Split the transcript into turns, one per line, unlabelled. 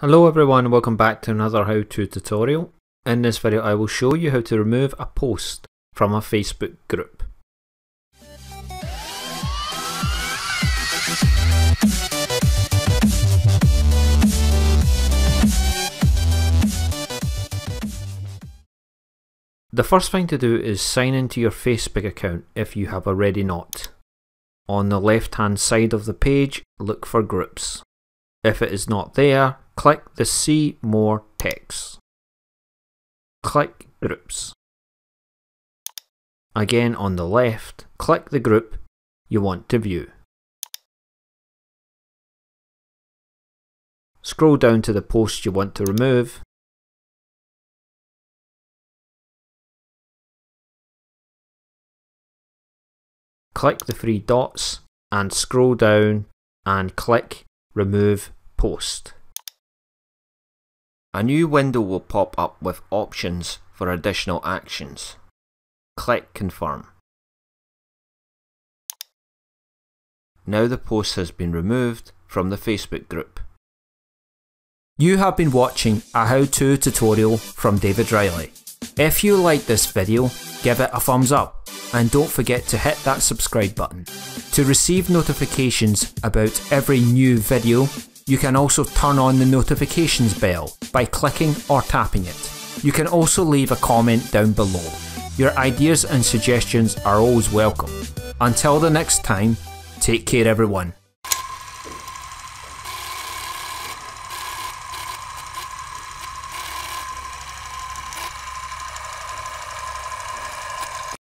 Hello everyone, welcome back to another how-to tutorial. In this video I will show you how to remove a post from a Facebook group. The first thing to do is sign into your Facebook account if you have already not. On the left hand side of the page, look for groups. If it is not there, click the See More text. Click Groups. Again on the left, click the group you want to view. Scroll down to the post you want to remove. Click the three dots and scroll down and click Remove Post. A new window will pop up with options for additional actions. Click Confirm. Now the post has been removed from the Facebook group. You have been watching a how-to tutorial from David Reilly. If you liked this video, give it a thumbs up and don't forget to hit that subscribe button. To receive notifications about every new video, you can also turn on the notifications bell by clicking or tapping it. You can also leave a comment down below. Your ideas and suggestions are always welcome. Until the next time, take care everyone.